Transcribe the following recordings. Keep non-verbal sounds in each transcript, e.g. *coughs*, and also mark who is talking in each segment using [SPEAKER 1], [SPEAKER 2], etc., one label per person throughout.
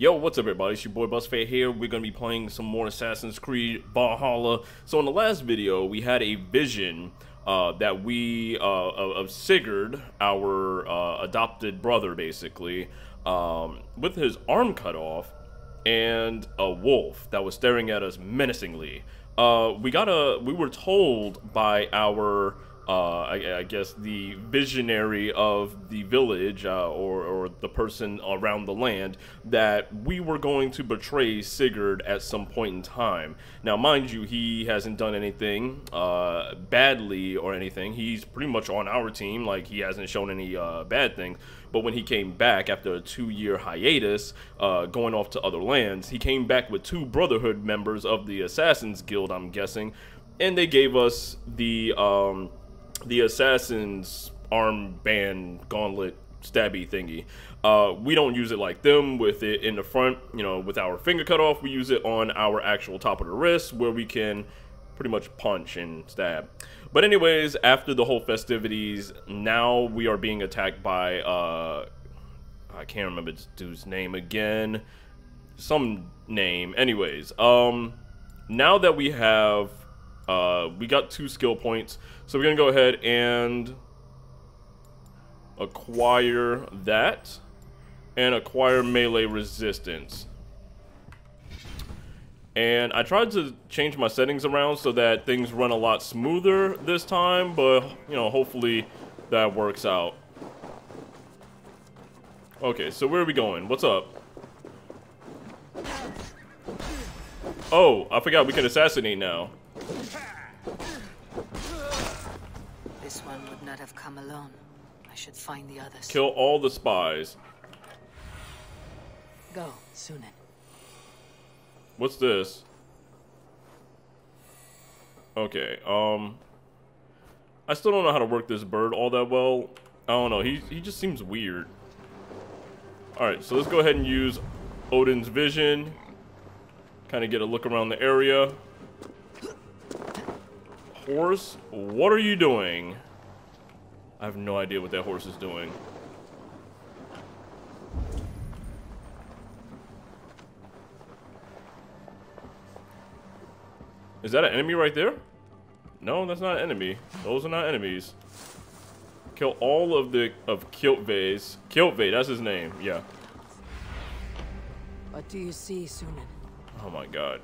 [SPEAKER 1] Yo, what's up everybody? It's your boy Busfare here. We're to be playing some more Assassin's Creed Valhalla. So in the last video, we had a vision uh, that we, uh, of, of Sigurd, our uh, adopted brother basically, um, with his arm cut off, and a wolf that was staring at us menacingly. Uh, we got a, we were told by our uh, I, I, guess the visionary of the village uh, or, or the person around the land that we were going to betray Sigurd at some point in time. Now, mind you, he hasn't done anything uh, badly or anything. He's pretty much on our team. Like he hasn't shown any uh, bad things. But when he came back after a two-year hiatus, uh, going off to other lands, he came back with two Brotherhood members of the Assassins Guild, I'm guessing, and they gave us the um, the assassin's armband gauntlet stabby thingy. Uh, we don't use it like them with it in the front, you know, with our finger cut off. We use it on our actual top of the wrist where we can pretty much punch and stab. But anyways, after the whole festivities, now we are being attacked by, uh, I can't remember this dude's name again. Some name. Anyways, um, now that we have uh, we got two skill points, so we're going to go ahead and acquire that and acquire melee resistance. And I tried to change my settings around so that things run a lot smoother this time, but, you know, hopefully that works out. Okay, so where are we going? What's up? Oh, I forgot we can assassinate now.
[SPEAKER 2] This one would not have come alone. I should find the others.
[SPEAKER 1] Kill all the spies.
[SPEAKER 2] Go, Sýnin.
[SPEAKER 1] What's this? Okay, um... I still don't know how to work this bird all that well. I don't know, he, he just seems weird. Alright, so let's go ahead and use Odin's vision. Kind of get a look around the area horse, what are you doing? I have no idea what that horse is doing. Is that an enemy right there? No, that's not an enemy. Those are not enemies. Kill all of the of Kiltve's. Kiltve, that's his name. Yeah.
[SPEAKER 2] What do you see, Sýnin?
[SPEAKER 1] Oh my god.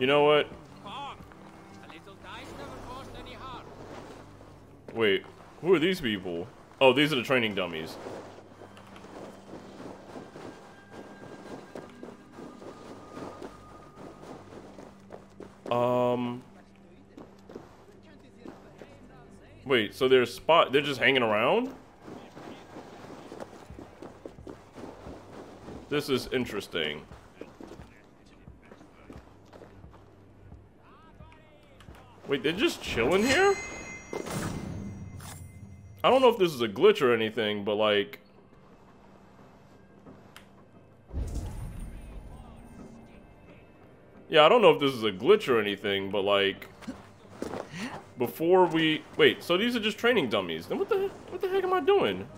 [SPEAKER 1] You know what? Wait, who are these people? Oh, these are the training dummies. Um. Wait, so they're spot, they're just hanging around? This is interesting. Wait, they're just chilling here? I don't know if this is a glitch or anything, but like... Yeah, I don't know if this is a glitch or anything, but like... Before we... Wait, so these are just training dummies. Then what the, what the heck am I doing?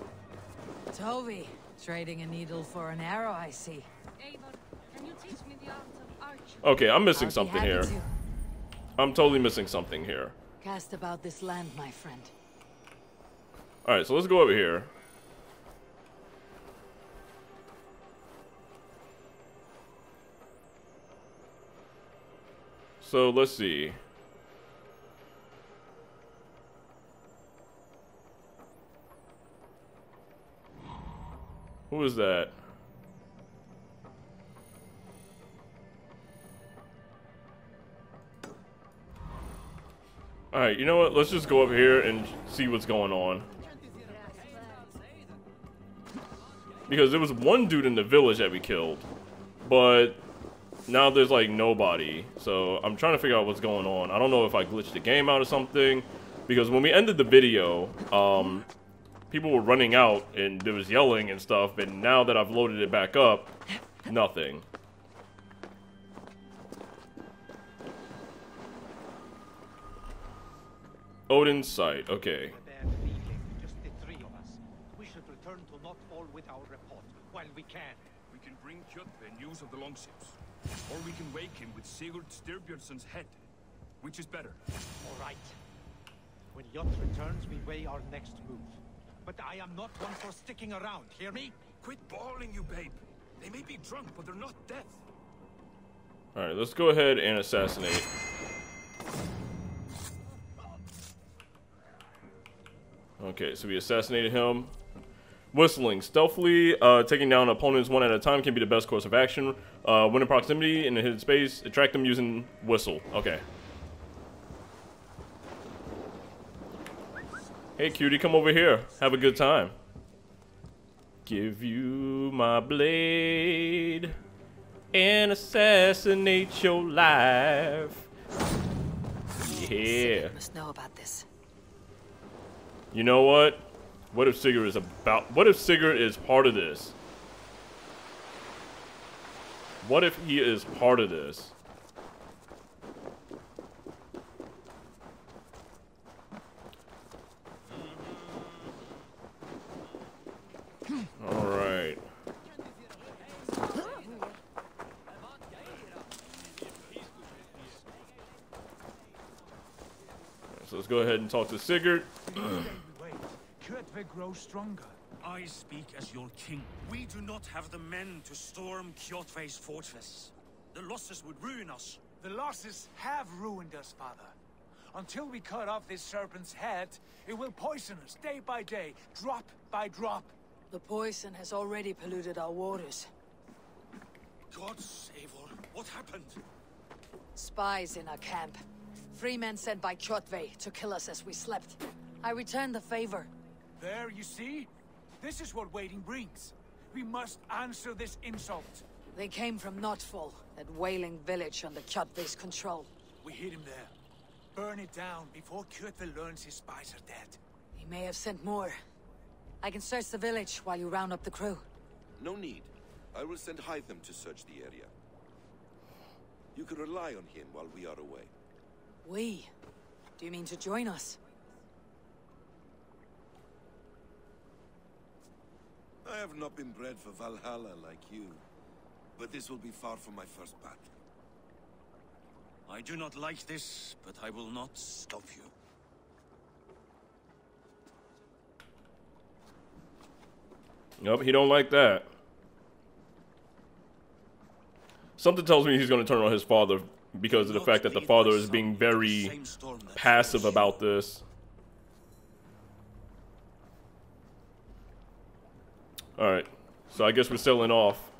[SPEAKER 2] Toby, trading a needle for an arrow, I see.
[SPEAKER 1] Okay, I'm missing something here. To. I'm totally missing something here.
[SPEAKER 2] Cast about this land, my friend.
[SPEAKER 1] Alright, so let's go over here. So let's see. Who is that? Alright, you know what? Let's just go up here and see what's going on. Because there was one dude in the village that we killed. But now there's like nobody. So I'm trying to figure out what's going on. I don't know if I glitched the game out or something. Because when we ended the video, um, people were running out and there was yelling and stuff. And now that I've loaded it back up, nothing. Odin's site, okay.
[SPEAKER 3] return to Notfall with our report, while we can.
[SPEAKER 4] We can bring Kjotve news of the longships. Or we can wake him with Sigurd Styrbjörnsson's head. Which is better?
[SPEAKER 3] All right. When Jot returns, we weigh our next move. But I am not one for sticking around, hear me?
[SPEAKER 4] Quit bawling, you babe. They may be drunk, but they're not deaf.
[SPEAKER 1] Alright, let's go ahead and assassinate. Okay, so we assassinated him. Whistling. Stealthily uh, taking down opponents one at a time can be the best course of action. Uh, when in proximity in a hidden space, attract them using whistle. Okay. Hey, cutie, come over here. Have a good time. Give you my blade and assassinate your life. Yeah.
[SPEAKER 2] Must know about this.
[SPEAKER 1] You know what? What if Sigurd is about? What if Sigurd is part of this? What if he is part of this? All right. So let's go ahead and talk to Sigurd. *clears throat*
[SPEAKER 5] Wait, Kjotve grows stronger.
[SPEAKER 6] I speak as your king. We do not have the men to storm Kjotve's fortress. The losses would ruin us.
[SPEAKER 5] The losses have ruined us, father. Until we cut off this serpent's head, it will poison us day by day, drop by drop.
[SPEAKER 2] The poison has already polluted our waters.
[SPEAKER 6] God save her. What happened?
[SPEAKER 2] Spies in our camp. Three men sent by Kjotve to kill us as we slept. I returned the favor.
[SPEAKER 5] There, you see? This is what waiting brings. We must answer this insult.
[SPEAKER 2] They came from Notfall, that whaling village under Kjotve's control.
[SPEAKER 5] We hid him there. Burn it down before Kjotve learns his spies are dead.
[SPEAKER 2] He may have sent more. I can search the village while you round up the crew.
[SPEAKER 7] No need. I will send Hytham to search the area. You can rely on him while we are away.
[SPEAKER 2] We? Do you mean to join us?
[SPEAKER 7] Have not been bred for Valhalla like you, but this will be far from my first battle.
[SPEAKER 6] I do not like this, but I will not stop you.
[SPEAKER 1] Nope, he don't like that. Something tells me he's going to turn on his father because of the fact that the father is being very
[SPEAKER 6] same storm that
[SPEAKER 1] passive about this. Alright, so I guess we're sailing off.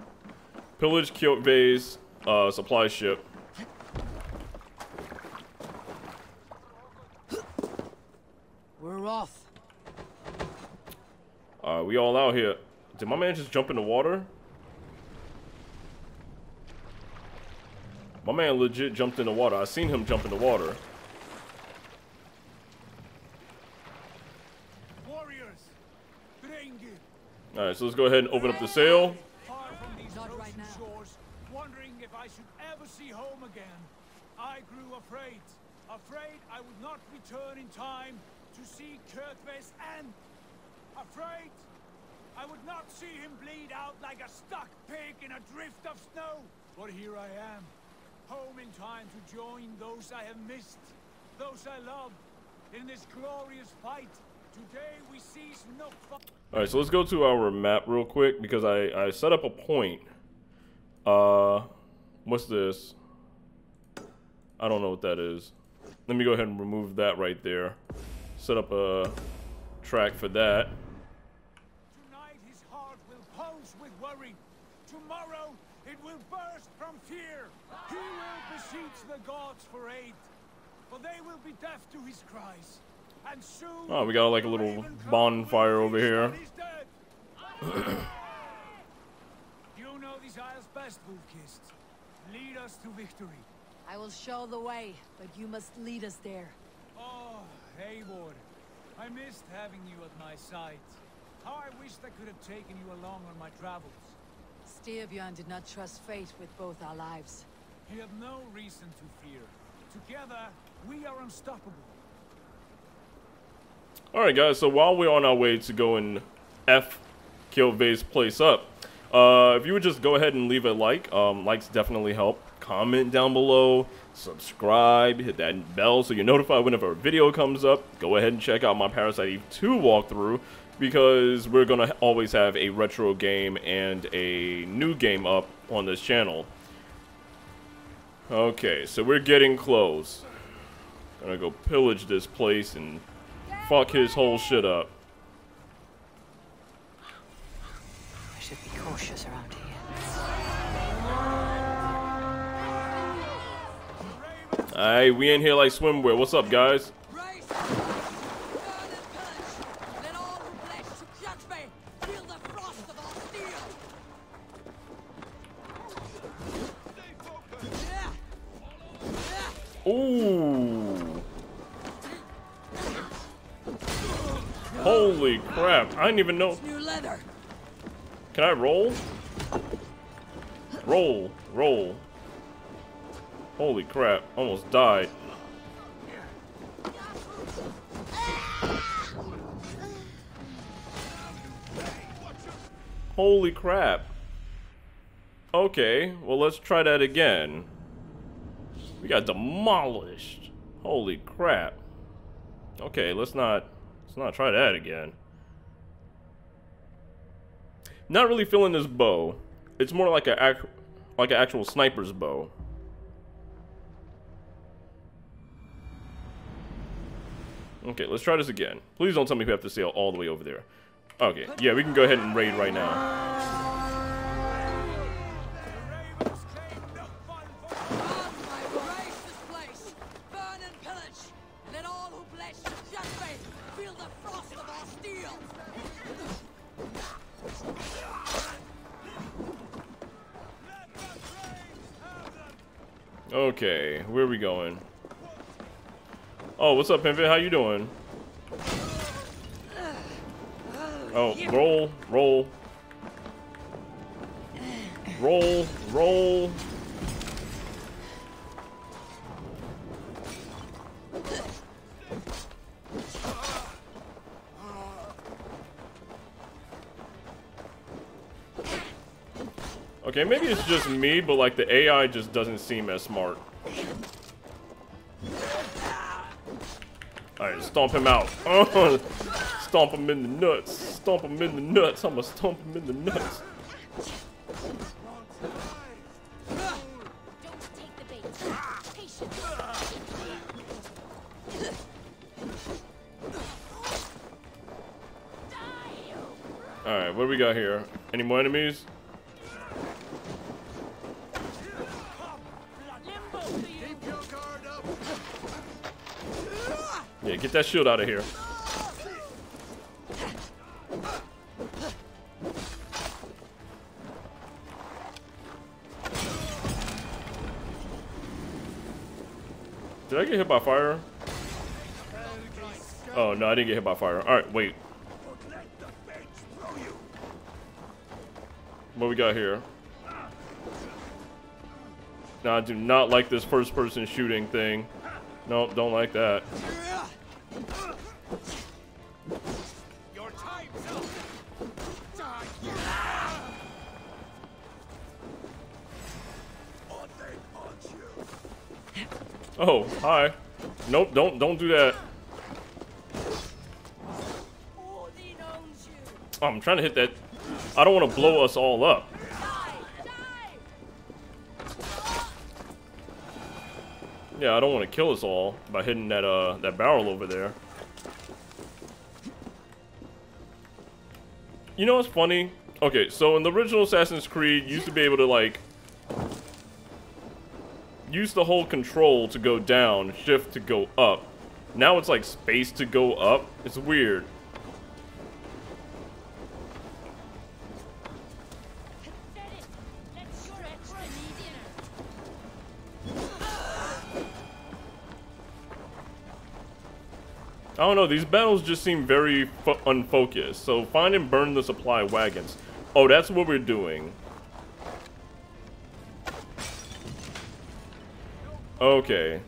[SPEAKER 1] Pillage Kjotve's uh, supply ship.
[SPEAKER 2] We're off.
[SPEAKER 1] Uh, we all out here. Did my man just jump in the water? My man legit jumped in the water. I seen him jump in the water.
[SPEAKER 5] Warriors! Drengir!
[SPEAKER 1] Alright, so let's go ahead and open up the sail.
[SPEAKER 5] Far from these
[SPEAKER 2] right now.
[SPEAKER 5] shores, wondering if I should ever see home again. I grew afraid. Afraid I would not return in time to see Kjotve's end. Afraid I would not see him bleed out like a stuck pig in a drift of snow. But here I am, home in time to join those I have missed, those I love, in this glorious fight. Today we seize no fight.
[SPEAKER 1] Alright, so let's go to our map real quick because I, I set up a point. Uh, what's this? I don't know what that is. Let me go ahead and remove that right there. Set up a track for that.
[SPEAKER 5] Tonight his heart will pulse with worry. Tomorrow it will burst from fear. He will beseech the gods for aid. For they will be deaf to his cries. And soon
[SPEAKER 1] Oh, we got like a little bonfire over here.
[SPEAKER 5] on his *coughs* dead. you know these isles best, Wolf-Kissed. Lead us to victory.
[SPEAKER 2] I will show the way, but you must lead us there.
[SPEAKER 5] Oh, Eivor. I missed having you at my side. How I wished I could have taken you along on my travels.
[SPEAKER 2] Styrbjörn did not trust fate with both our lives.
[SPEAKER 5] You have no reason to fear. Together, we are unstoppable.
[SPEAKER 1] Alright guys, so while we're on our way to go and F kill Kjotve's place up. Uh, if you would just go ahead and leave a like, um, likes definitely help. Comment down below, subscribe, hit that bell so you're notified whenever a video comes up. Go ahead and check out my Parasite Eve 2 walkthrough because we're going to always have a retro game and a new game up on this channel. Okay, so we're getting close. Gonna go pillage this place and fuck his whole shit up.
[SPEAKER 2] Should be cautious around here.
[SPEAKER 1] Alright, we in here like swimwear. What's up, guys?
[SPEAKER 2] Race!
[SPEAKER 1] Holy crap. I didn't even know.
[SPEAKER 2] New leather!
[SPEAKER 1] Can I roll? Roll. Roll. Holy crap. Almost died. Holy crap. Okay, well let's try that again. We got demolished. Holy crap. Okay, let's not let's not try that again. Not really feeling this bow. It's more like a like an actual sniper's bow. Okay, let's try this again. Please don't tell me we have to sail all the way over there. Okay, yeah, we can go ahead and raid right now. Okay, where are we going? Oh, what's up, Pimpin? How you doing? Oh, roll, roll. Roll, roll. Okay, maybe it's just me, but like the AI just doesn't seem as smart. Stomp him out. *laughs* Stomp him in the nuts. Stomp him in the nuts. I'm gonna stomp him in the nuts. Alright, what do we got here? Any more enemies? Get that shield out of here. Did I get hit by fire? Oh, no, I didn't get hit by fire. Alright, wait. What we got here? No, I do not like this first person shooting thing. Nope, don't like that. Oh, hi. Nope, don't don't do that. Oh, I'm trying to hit that. I don't want to blow us all up. Yeah, I don't want to kill us all by hitting that uh that barrel over there. You know what's funny? Okay, so in the original Assassin's Creed, you used to be able to like use the whole control to go down, shift to go up. Now it's like space to go up. It's weird. I don't know, these battles just seem very fo unfocused. So find and burn the supply wagons. Oh, that's what we're doing. Okay.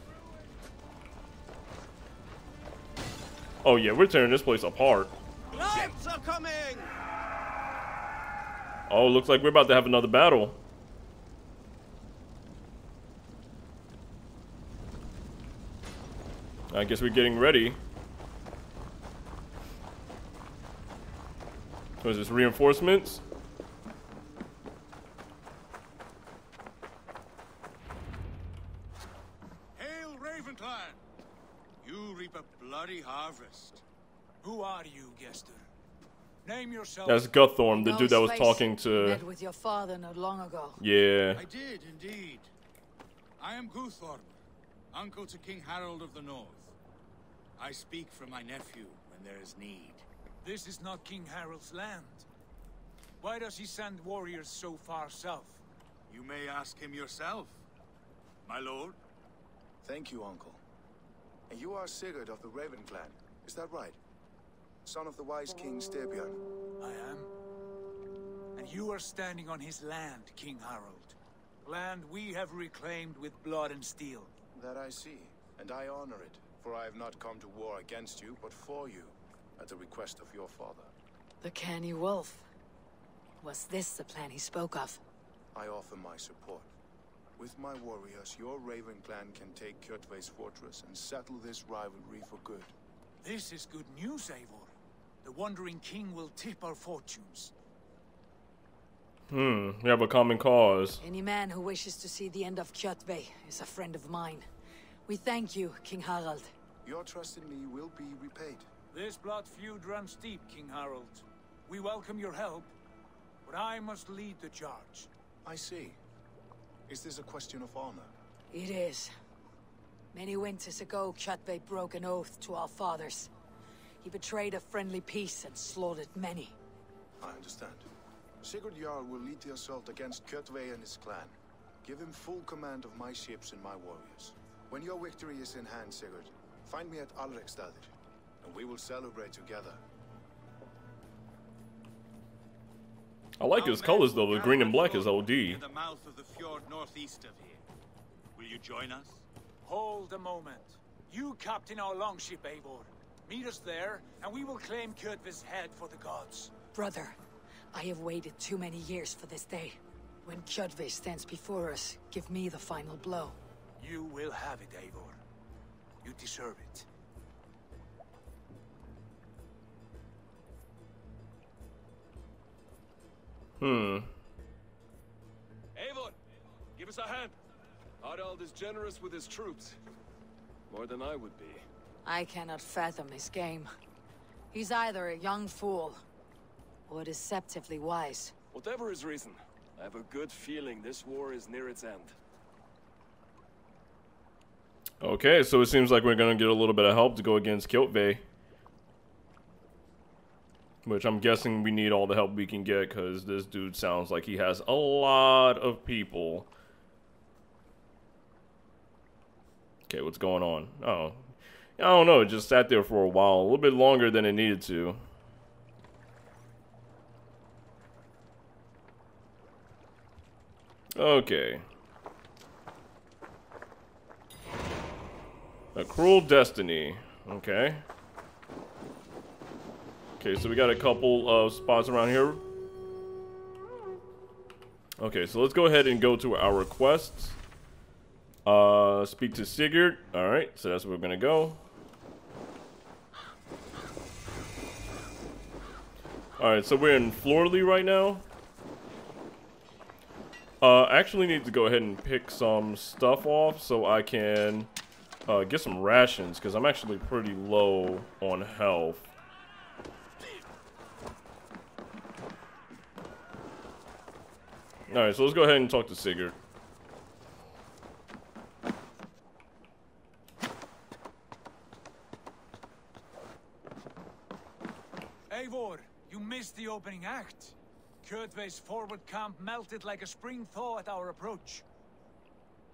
[SPEAKER 1] Oh yeah, we're tearing this place apart.
[SPEAKER 3] Ships are coming!
[SPEAKER 1] Oh, looks like we're about to have another battle. I guess we're getting ready. What is this, reinforcements?
[SPEAKER 6] Hail, Ravenclan! You reap a bloody harvest.
[SPEAKER 5] Who are you, Gester? Name yourself.
[SPEAKER 1] That's Guthorm, the
[SPEAKER 2] No
[SPEAKER 1] dude that was talking to...
[SPEAKER 2] Met with your father not long ago.
[SPEAKER 1] Yeah.
[SPEAKER 6] I did, indeed. I am Guthorm, uncle to King Harald of the North. I speak for my nephew when there is need.
[SPEAKER 5] This is not King Harald's land. Why does he send warriors so far south?
[SPEAKER 6] You may ask him yourself, my lord.
[SPEAKER 8] Thank you, Uncle. And you are Sigurd of the Raven clan, is that right? Son of the wise King Styrbjörn.
[SPEAKER 5] I am. And you are standing on his land, King Harald. Land we have reclaimed with blood and steel.
[SPEAKER 8] That I see, and I honor it, for I have not come to war against you, but for you, at the request of your father.
[SPEAKER 2] The canny wolf. Was this the plan he spoke of?
[SPEAKER 8] I offer my support. With my warriors, your Raven clan can take Kjotve's fortress and settle this rivalry for good.
[SPEAKER 5] This is good news, Eivor. The Wandering King will tip our fortunes.
[SPEAKER 1] Hmm, we have a common cause.
[SPEAKER 2] Any man who wishes to see the end of Kjotve is a friend of mine. We thank you, King Harald.
[SPEAKER 8] Your trust in me will be repaid.
[SPEAKER 5] This blood feud runs deep, King Harald. We welcome your help, but I must lead the charge.
[SPEAKER 8] I see. Is this a question of honor?
[SPEAKER 2] It is. Many winters ago, Kjotve broke an oath to our fathers. He betrayed a friendly peace and slaughtered many.
[SPEAKER 8] I understand. Sigurd Jarl will lead the assault against Kjotve and his clan. Give him full command of my ships and my warriors. When your victory is in hand, Sigurd, find me at Alrekstadir, and we will celebrate together.
[SPEAKER 1] I like his colors though, the green and black is OD.
[SPEAKER 6] In the mouth of the fjord northeast of here. Will you join us?
[SPEAKER 5] Hold a moment. You captain our longship, Eivor. Meet us there, and we will claim Kjotve's head for the gods.
[SPEAKER 2] Brother, I have waited too many years for this day. When Kjotve stands before us, give me the final blow.
[SPEAKER 5] You will have it, Eivor. You deserve it.
[SPEAKER 1] Hmm.
[SPEAKER 9] Eivor, give us a hand. Harald is generous with his troops. More than I would be.
[SPEAKER 2] I cannot fathom his game. He's either a young fool or deceptively wise.
[SPEAKER 9] Whatever his reason, I have a good feeling this war is near its end.
[SPEAKER 1] Okay, so it seems like we're gonna get a little bit of help to go against Kjotve. Which I'm guessing we need all the help we can get because this dude sounds like he has a lot of people. Okay, what's going on? Oh, I don't know. It just sat there for a while, a little bit longer than it needed to. Okay. A cruel destiny. Okay. Okay, so we got a couple of spots around here. Okay, so let's go ahead and go to our quests. Uh, speak to Sigurd. Alright, so that's where we're gonna go. Alright, so we're in Florley right now. Uh, I actually need to go ahead and pick some stuff off so I can uh, get some rations because I'm actually pretty low on health. Alright, so let's go ahead and talk to Sigurd.
[SPEAKER 5] Eivor, you missed the opening act. Kjotve's forward camp melted like a spring thaw at our approach.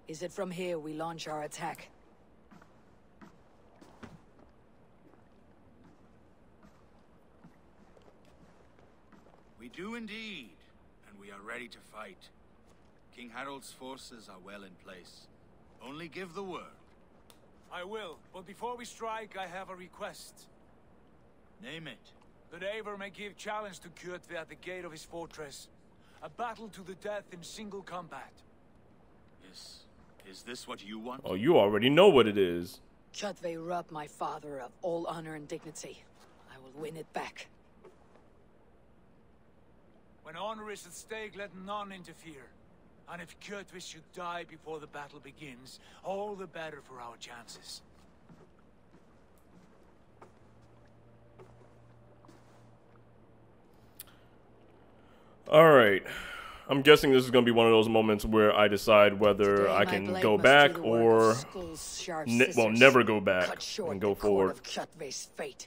[SPEAKER 2] Is it from here we launch our attack?
[SPEAKER 6] We do indeed, and we are ready to fight. King Harald's forces are well in place. Only give the word.
[SPEAKER 5] I will, but before we strike, I have a request.
[SPEAKER 6] Name it.
[SPEAKER 5] That Eivor may give challenge to Kjotve at the gate of his fortress. A battle to the death in single combat.
[SPEAKER 6] Is... is this what you want?
[SPEAKER 1] Oh, you already know what it is.
[SPEAKER 2] Kjotve robbed my father of all honor and dignity. I will win it back.
[SPEAKER 5] When honor is at stake, let none interfere. And if Kjotve should die before the battle begins, all the better for our chances.
[SPEAKER 1] All right. I'm guessing this is going to be one of those moments where I decide whether
[SPEAKER 2] Today
[SPEAKER 1] I can go back
[SPEAKER 2] do the work
[SPEAKER 1] or
[SPEAKER 2] of Skull's sharp
[SPEAKER 1] ne- well, never go back and go forward.
[SPEAKER 2] of fate.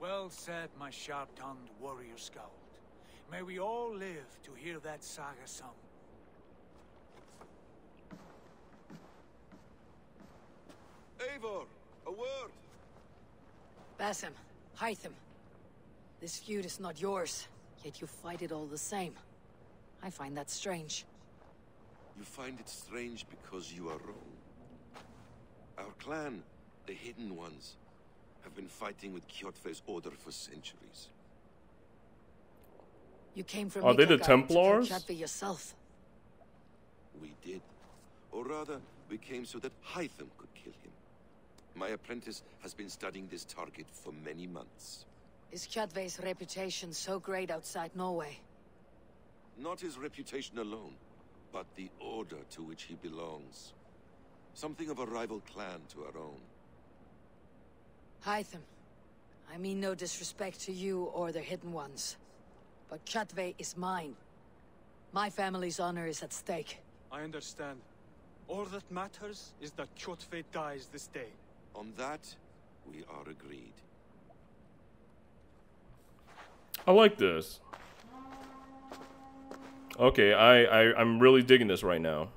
[SPEAKER 5] Well said, my sharp-tongued warrior scout. May we all live to hear that saga sung.
[SPEAKER 7] Eivor, a word.
[SPEAKER 2] Basim, Hytham. This feud is not yours, yet you fight it all the same. I find that strange.
[SPEAKER 7] You find it strange because you are wrong. Our clan, the Hidden Ones, have been fighting with Kjotve's order for centuries.
[SPEAKER 2] You came from
[SPEAKER 1] Are they the
[SPEAKER 2] Midgard to kill
[SPEAKER 1] Templars?
[SPEAKER 2] Kjotve yourself.
[SPEAKER 7] We did. Or rather, we came so that Hytham could kill him. My apprentice has been studying this target for many months.
[SPEAKER 2] Is Kjotve's reputation so great outside Norway?
[SPEAKER 7] Not his reputation alone, but the order to which he belongs. Something of a rival clan to our own.
[SPEAKER 2] Hytham, I mean no disrespect to you or the Hidden Ones. But Kjotve is mine. My family's honor is at stake.
[SPEAKER 10] I understand. All that matters is that Kjotve dies this day.
[SPEAKER 7] On that, we are agreed.
[SPEAKER 1] I like this. Okay, I, I I'm really digging this right now.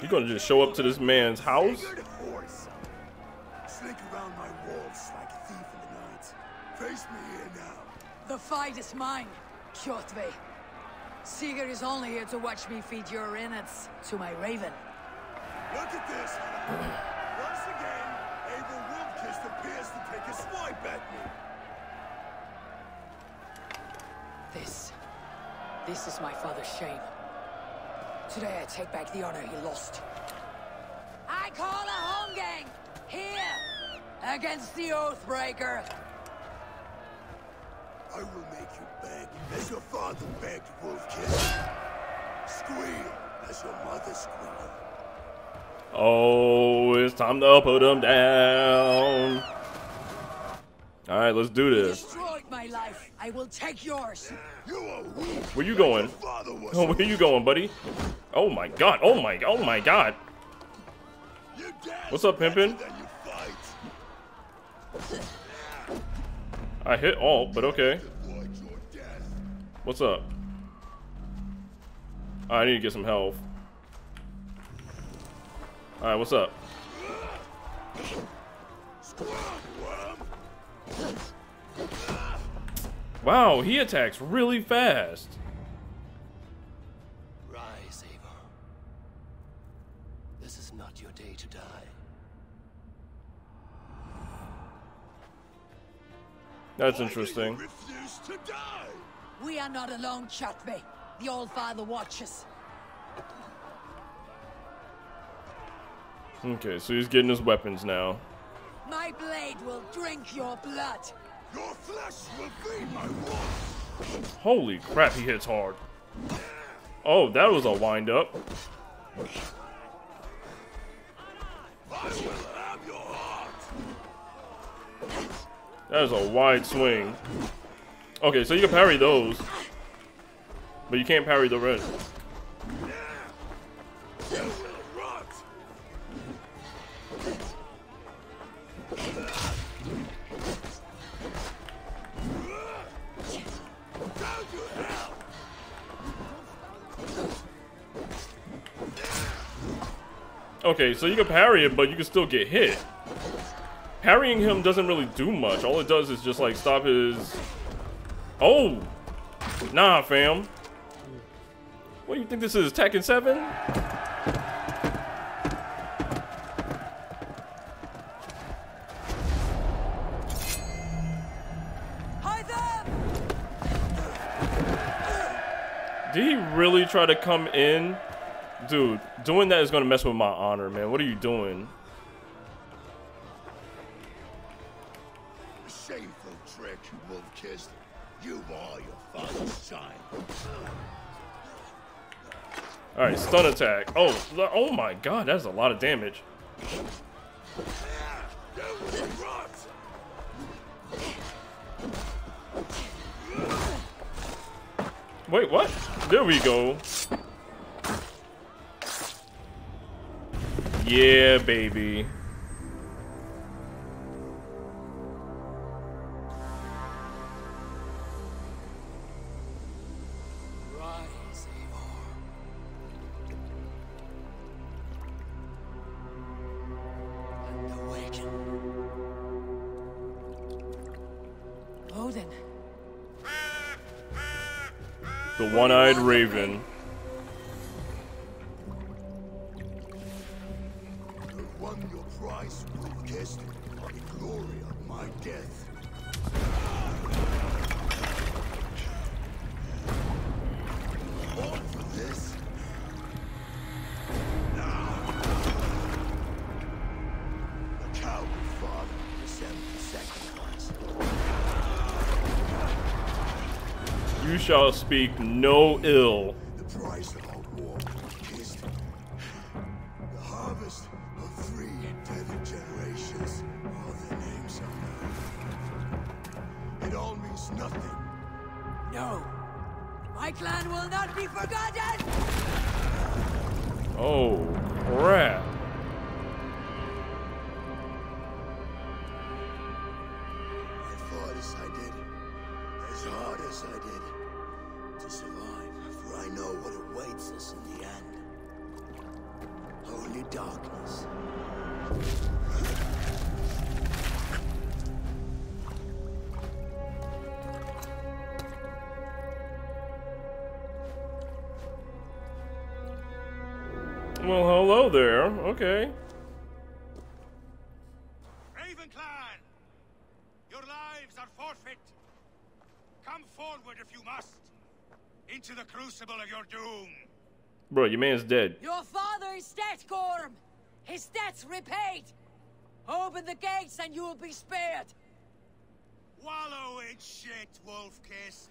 [SPEAKER 1] You gonna just show up to this man's house?
[SPEAKER 11] Slink around my walls like a thief in the night. Face me here now.
[SPEAKER 2] The fight is mine, Kjotve. Sigurd is only here to watch me feed your innards to my raven.
[SPEAKER 11] Look at this. Once again, Abel Wolf-Kissed appears to take a swipe at me.
[SPEAKER 2] This. This is my father's shame. Today I take back the honor he lost. I call a holmgang! Here! Against the Oathbreaker!
[SPEAKER 11] I will make you beg as your father begged, Wolf-Kissed. Squeal as your mother squealed.
[SPEAKER 1] Oh, it's time to put him down. All right, let's do this.
[SPEAKER 2] Destroyed my life. I will take yours.
[SPEAKER 11] You are weak.
[SPEAKER 1] Where you going?
[SPEAKER 11] Father was
[SPEAKER 1] Oh, *laughs* where you going, buddy? Oh my god. Oh my. Oh my god. What's up, pimpin'?
[SPEAKER 11] better than you fight.
[SPEAKER 1] I hit alt, but okay.
[SPEAKER 11] Avoid your death.
[SPEAKER 1] What's up? I need to get some health. All right, what's up? Wow, he attacks really fast.
[SPEAKER 12] Rise, Eivor. This is not your day to die.
[SPEAKER 1] That's interesting.
[SPEAKER 11] Refuse to die.
[SPEAKER 2] We are not alone, Kjotve. The Old Father watches.
[SPEAKER 1] Okay, so he's getting his weapons now.
[SPEAKER 2] My blade will drink your blood.
[SPEAKER 11] Your flesh will feed my wolf.
[SPEAKER 1] Holy crap, he hits hard. Oh, that was a wind up.
[SPEAKER 11] I will have your heart.
[SPEAKER 1] That is a wide swing. Okay, so you can parry those. But you can't parry the rest. Okay, so you can parry it, but you can still get hit. Parrying him doesn't really do much. All it does is just like stop his... Oh! Nah, fam. What do you think this is, Tekken 7? Did he really try to come in? Dude, doing that is gonna mess with my honor, man. What are you doing?
[SPEAKER 11] Shameful trick, Wolf-Kissed. You are your father's child.
[SPEAKER 1] Alright, stun attack. Oh, oh my god, that's a lot of damage. Wait, what? There we go. Yeah, baby. Speak no ill.
[SPEAKER 11] The price of our war kissed. The harvest of three dead generations. All their names are known. It all means nothing.
[SPEAKER 2] No. My clan will not be forgotten!
[SPEAKER 1] Oh, crap.
[SPEAKER 11] Darkness.
[SPEAKER 1] Well, hello there. Okay.
[SPEAKER 3] Raven Clan! Your lives are forfeit. Come forward if you must. Into the crucible of your doom.
[SPEAKER 1] Bro, your man's dead.
[SPEAKER 2] Your father is dead, Gorm! His debt's repaid! Open the gates and you will be spared!
[SPEAKER 3] Wallow in shit, wolf-kissed.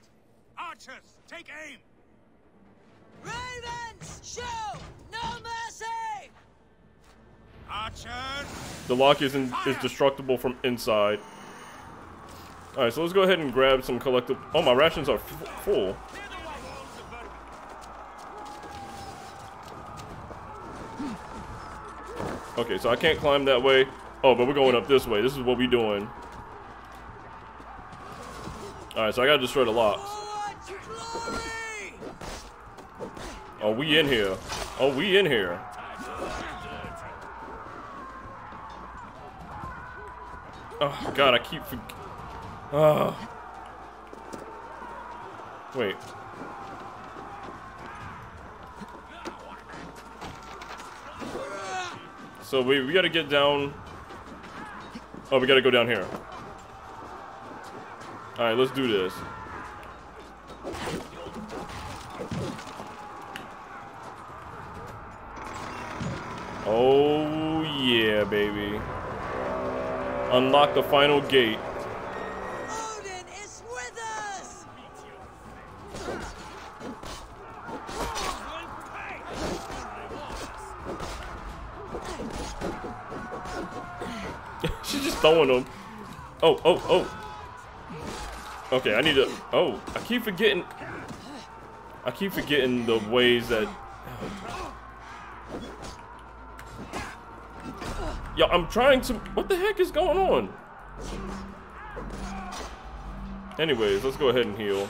[SPEAKER 3] Archers, take aim!
[SPEAKER 2] Ravens, show no mercy!
[SPEAKER 3] Archers!
[SPEAKER 1] The lock is in, is destructible from inside. Alright, so let's go ahead and grab some collectible. Oh, my rations are f full. Okay, so I can't climb that way. Oh, but we're going up this way. This is what we're doing. Alright, so I gotta destroy the locks. Oh, we in here. Oh, we in here. Oh, God, I keep Oh. Wait. So we, we gotta get down. Oh, we gotta go down here. Alright, let's do this. Oh, yeah, baby. Unlock the final gate. *laughs* She's just throwing them. Oh, oh, oh. Okay, I need to. Oh, I keep forgetting. I keep forgetting the ways that. *sighs* Yo, I'm trying to. What the heck is going on? Anyways, let's go ahead and heal.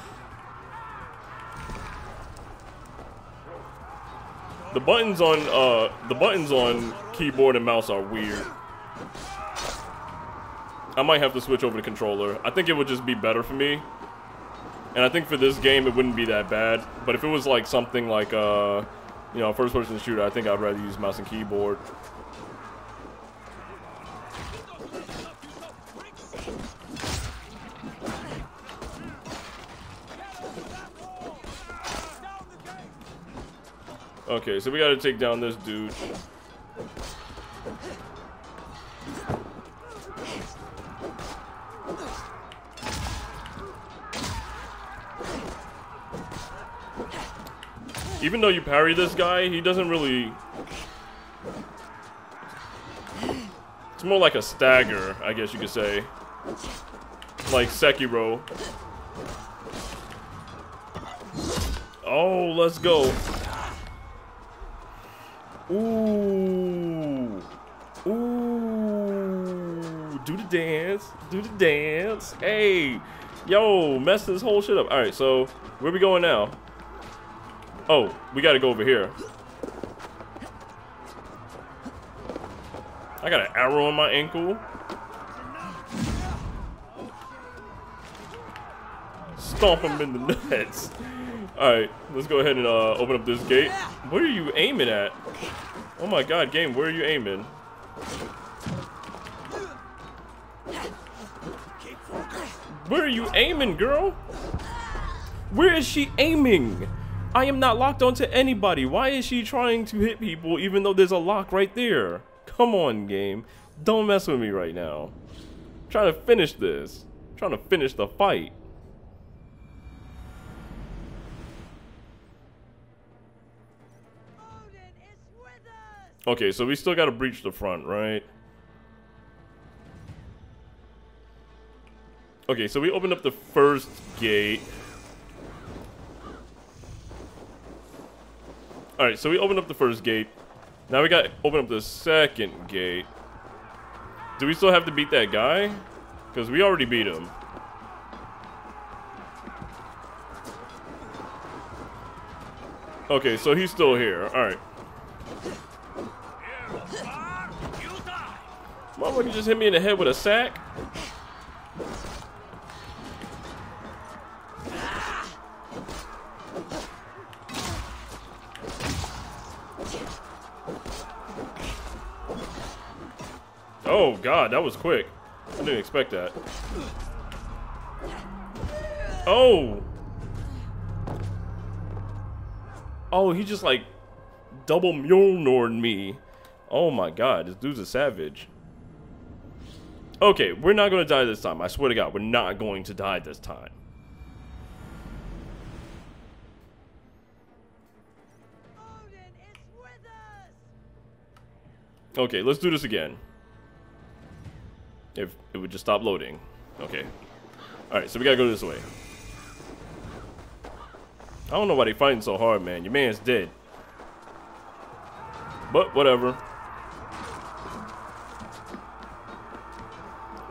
[SPEAKER 1] The buttons on uh the buttons on keyboard and mouse are weird. I might have to switch over to controller. I think it would just be better for me. And I think for this game it wouldn't be that bad. But if it was like something like uh you know, first person shooter, I think I'd rather use mouse and keyboard. Okay, so we gotta take down this dude. Even though you parry this guy, he doesn't really... It's more like a stagger, I guess you could say. Like Sekiro. Oh, let's go. Ooh. Ooh. Do the dance. Do the dance. Hey. Yo, mess this whole shit up. Alright, so where we going now? Oh, we gotta go over here. I got an arrow on my ankle. Stomp him in the *laughs* nuts. Alright, let's go ahead and uh, open up this gate. What are you aiming at? Oh my god, game, where are you aiming? Where are you aiming, girl? Where is she aiming? I am not locked onto anybody. Why is she trying to hit people even though there's a lock right there? Come on, game. Don't mess with me right now. I'm trying to finish this. I'm trying to finish the fight. Okay, so we still gotta breach the front, right? Okay, so we opened up the first gate. Alright, so we opened up the first gate. Now we gotta open up the second gate. Do we still have to beat that guy? Because we already beat him. Okay, so he's still here. Alright. Motherfucker just hit me in the head with a sack. Oh god, that was quick. I didn't expect that. Oh! Oh, he just like double Mjolnired me. Oh my god, this dude's a savage. Okay, we're not going to die this time. I swear to God, we're not going to die this time. Okay, let's do this again. If it would just stop loading. Okay. Alright, so we gotta go this way. I don't know why they're fighting so hard, man. Your man's dead. But, whatever.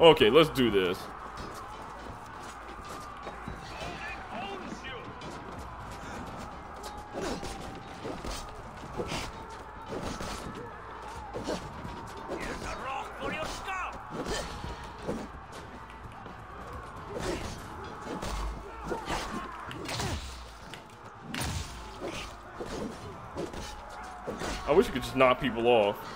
[SPEAKER 1] Okay, let's do this. I wish you could just knock people off.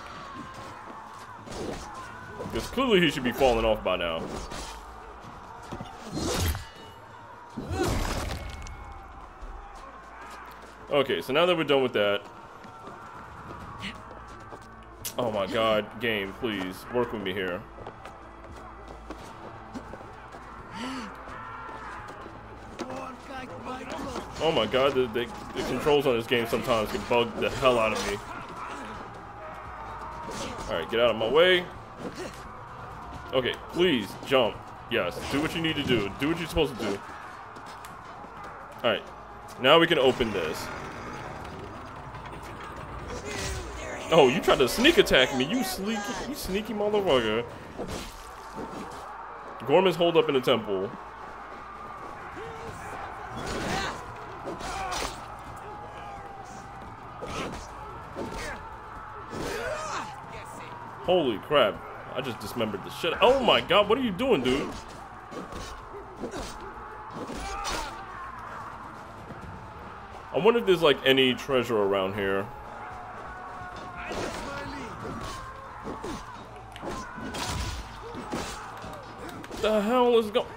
[SPEAKER 1] Clearly he should be falling off by now. Okay, so now that we're done with that. Oh my god, game, please, work with me here. Oh my god, the, the, the controls on this game sometimes can bug the hell out of me. Alright, get out of my way. Okay, please jump. Yes, do what you need to do. Do what you're supposed to do. Alright, now we can open this. Oh, you tried to sneak attack me, you sneaky, you sneaky motherfucker. Gorman's hold up in the temple. Holy crap. I just dismembered the shit. Oh my god, what are you doing, dude? I wonder if there's like any treasure around here. The hell is going?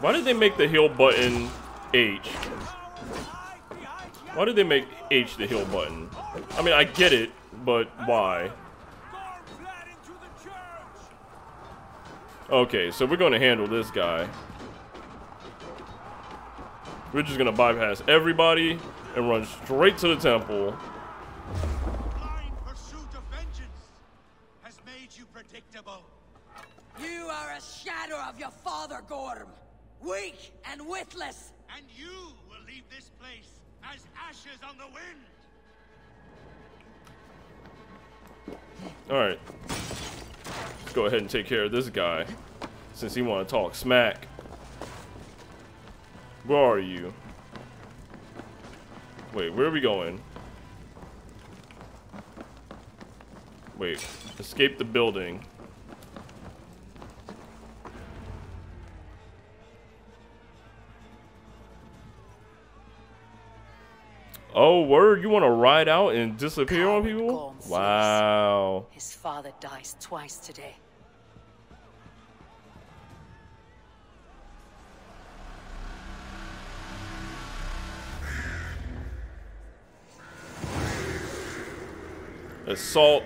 [SPEAKER 1] Why did they make the heal button H? Why did they make H the heal button? I mean, I get it, but why? Okay, so we're going to handle this guy. We're just going to bypass everybody and run straight to the temple.
[SPEAKER 3] Blind pursuit of vengeance has made you predictable.
[SPEAKER 2] You are a shadow of your father, Gorm. Weak and witless.
[SPEAKER 3] And you will leave this place as ashes on the wind.
[SPEAKER 1] Alright. Let's go ahead and take care of this guy. Since he want to talk smack. Where are you? Wait, where are we going? Wait, escape the building. Oh, word, you want to ride out and disappear on people? Wow.
[SPEAKER 2] His father dies twice today.
[SPEAKER 1] Assault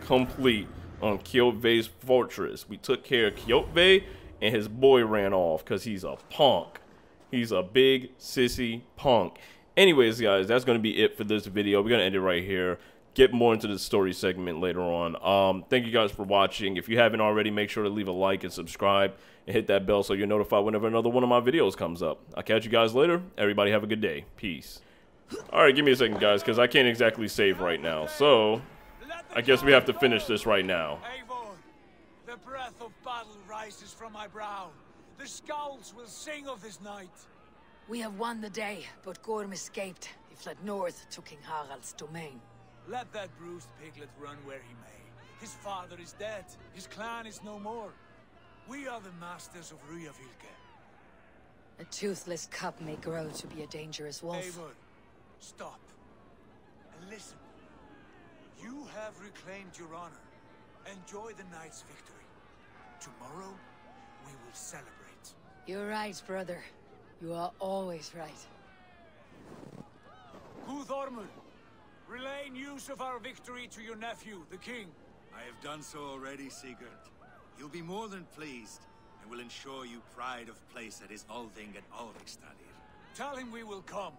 [SPEAKER 1] complete on Kjotve's fortress. We took care of Kyotvei and his boy ran off because he's a punk. He's a big sissy punk. Anyways, guys, that's going to be it for this video. We're going to end it right here. Get more into the story segment later on. Um, thank you guys for watching. If you haven't already, make sure to leave a like and subscribe and hit that bell so you're notified whenever another one of my videos comes up. I'll catch you guys later. Everybody have a good day. Peace. Alright, give me a second, guys, because I can't exactly save right now. So, I guess we have to finish this right now.
[SPEAKER 5] Eivor, the breath of battle rises from my brow. The skulls will sing of this night.
[SPEAKER 2] We have won the day, but Gorm escaped. He fled north to King Harald's domain.
[SPEAKER 5] Let that bruised piglet run where he may. His father is dead. His clan is no more. We are the masters of Rygjafylke.
[SPEAKER 2] A toothless cub may grow to be a dangerous wolf.
[SPEAKER 5] Eivor, stop. And listen. You have reclaimed your honor. Enjoy the night's victory. Tomorrow, we will celebrate.
[SPEAKER 2] You're right, brother. You are always right.
[SPEAKER 5] Guthormur, relay news of our victory to your nephew, the king.
[SPEAKER 6] I have done so already, Sigurd. He'll be more than pleased, and will ensure you pride of place at his Althing at Alrikstadir.
[SPEAKER 5] Tell him we will come,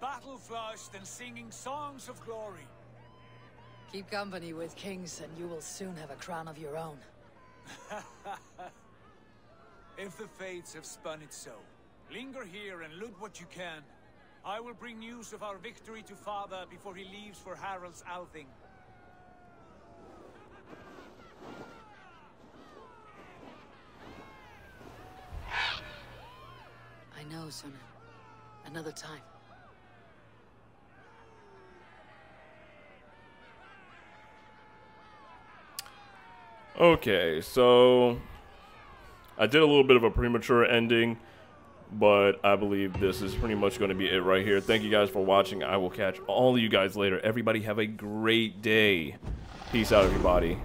[SPEAKER 5] battle-flushed and singing songs of glory.
[SPEAKER 2] Keep company with kings, and you will soon have a crown of your own. *laughs*
[SPEAKER 5] if the fates have spun it so, linger here and loot what you can. I will bring news of our victory to father before he leaves for Harald's Althing.
[SPEAKER 2] I know, Suna. Another time.
[SPEAKER 1] Okay, so I did a little bit of a premature ending, but I believe this is pretty much going to be it right here. Thank you guys for watching. I will catch all of you guys later. Everybody have a great day. Peace out, everybody.